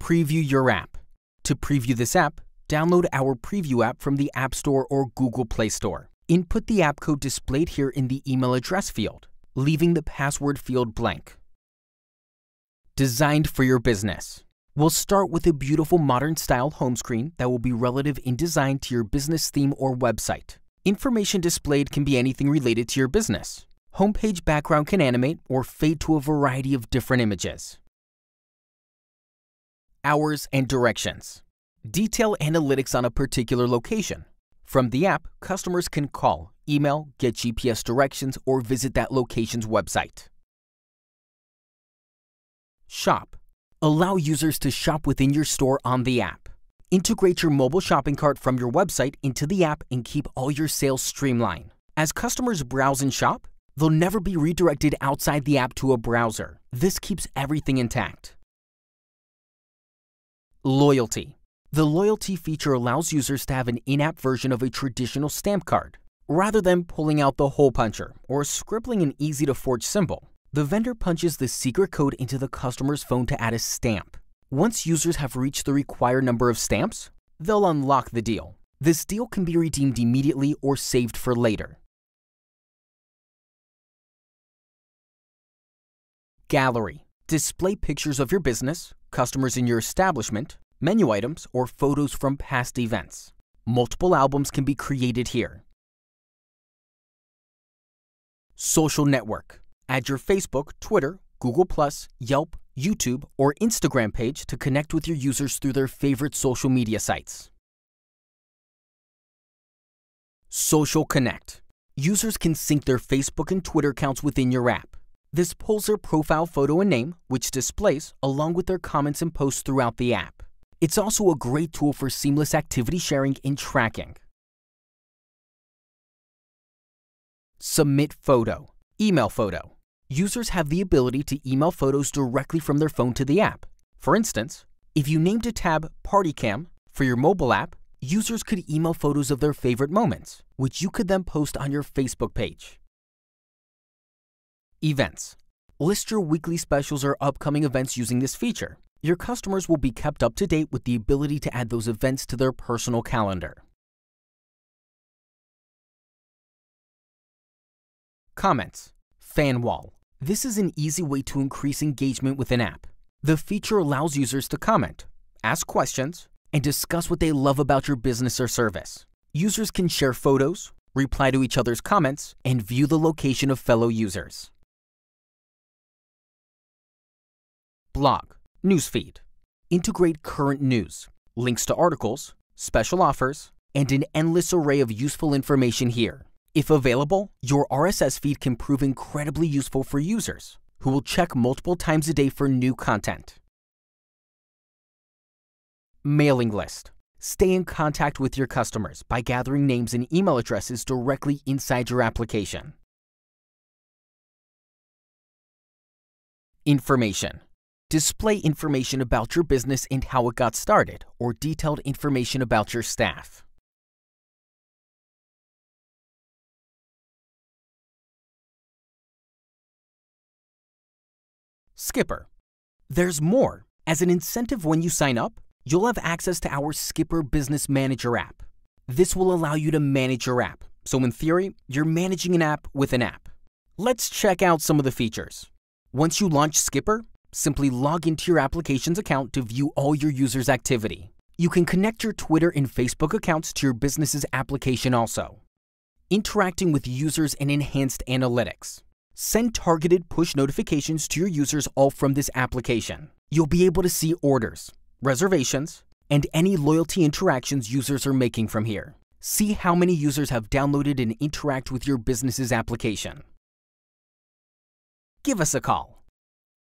Preview your app. To preview this app, download our Preview app from the App Store or Google Play Store. Input the app code displayed here in the email address field, leaving the password field blank. Designed for your business. We'll start with a beautiful modern style home screen that will be relative in design to your business theme or website. Information displayed can be anything related to your business. Homepage background can animate or fade to a variety of different images. Hours and directions. Detail analytics on a particular location. From the app, customers can call, email, get GPS directions, or visit that location's website. Shop. Allow users to shop within your store on the app. Integrate your mobile shopping cart from your website into the app and keep all your sales streamlined. As customers browse and shop, they'll never be redirected outside the app to a browser. This keeps everything intact. Loyalty. The loyalty feature allows users to have an in-app version of a traditional stamp card. Rather than pulling out the hole puncher or scribbling an easy-to-forge symbol, the vendor punches the secret code into the customer's phone to add a stamp. Once users have reached the required number of stamps, they'll unlock the deal. This deal can be redeemed immediately or saved for later. Gallery. Display pictures of your business, customers in your establishment, menu items, or photos from past events. Multiple albums can be created here. Social network. Add your Facebook, Twitter, Google+, Yelp, YouTube, or Instagram page to connect with your users through their favorite social media sites. Social Connect. Users can sync their Facebook and Twitter accounts within your app. This pulls their profile photo and name, which displays, along with their comments and posts throughout the app. It's also a great tool for seamless activity sharing and tracking. Submit Photo. Email Photo. Users have the ability to email photos directly from their phone to the app. For instance, if you named a tab Party Cam for your mobile app, users could email photos of their favorite moments, which you could then post on your Facebook page. Events. List your weekly specials or upcoming events using this feature. Your customers will be kept up to date with the ability to add those events to their personal calendar. Comments. Fan wall. This is an easy way to increase engagement with an app. The feature allows users to comment, ask questions, and discuss what they love about your business or service. Users can share photos, reply to each other's comments, and view the location of fellow users. Blog, Newsfeed. Integrate current news, links to articles, special offers, and an endless array of useful information here. If available, your RSS feed can prove incredibly useful for users who will check multiple times a day for new content. Mailing list. Stay in contact with your customers by gathering names and email addresses directly inside your application. Information. Display information about your business and how it got started, or detailed information about your staff. Skipper. There's more. As an incentive when you sign up, you'll have access to our Skipper Business Manager app. This will allow you to manage your app. So in theory, you're managing an app with an app. Let's check out some of the features. Once you launch Skipper, simply log into your application's account to view all your users' activity. You can connect your Twitter and Facebook accounts to your business's application also. Interacting with users and enhanced analytics. Send targeted push notifications to your users all from this application. You'll be able to see orders, reservations, and any loyalty interactions users are making from here. See how many users have downloaded and interact with your business's application. Give us a call